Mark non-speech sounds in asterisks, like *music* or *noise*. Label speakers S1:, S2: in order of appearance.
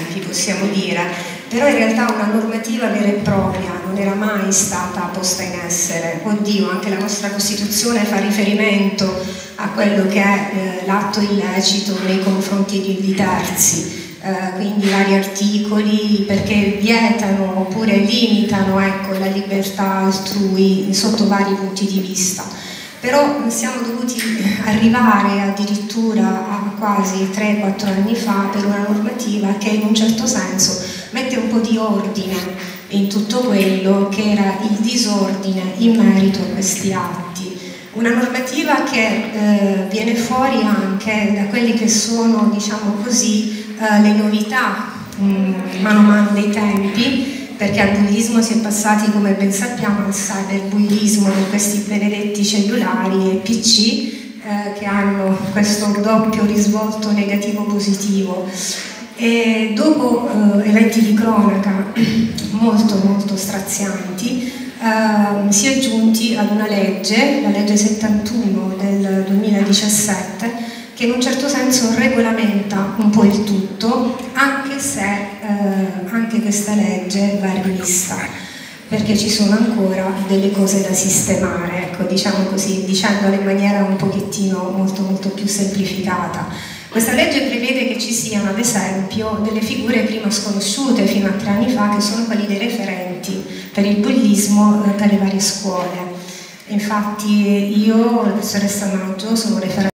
S1: tempi, possiamo dire, però in realtà una normativa vera e propria non era mai stata posta in essere. Oddio, anche la nostra Costituzione fa riferimento a quello che è eh, l'atto illecito nei confronti di, di terzi. Uh, quindi vari articoli perché vietano oppure limitano ecco, la libertà altrui sotto vari punti di vista però siamo dovuti arrivare addirittura a quasi 3-4 anni fa per una normativa che in un certo senso mette un po' di ordine in tutto quello che era il disordine in merito a questi atti. Una normativa che eh, viene fuori anche da quelle che sono, diciamo così, eh, le novità mh, mm, mano a mano dei tempi perché al bullismo si è passati, come ben sappiamo, al cyberbullismo con questi benedetti cellulari e PC eh, che hanno questo doppio risvolto negativo-positivo. E dopo eh, eventi di cronaca *clears throat* molto molto strazianti, eh, si è giunti ad una legge, la legge 71 del 2017, che in un certo senso regolamenta un po' il tutto, anche se eh, questa legge va rivista, perché ci sono ancora delle cose da sistemare, ecco, diciamo così, dicendole in maniera un pochettino molto molto più semplificata. Questa legge prevede che ci siano, ad esempio, delle figure prima sconosciute fino a tre anni fa, che sono quelli dei referenti per il bullismo eh, per le varie scuole. Infatti io, la professoressa Maggio, sono referente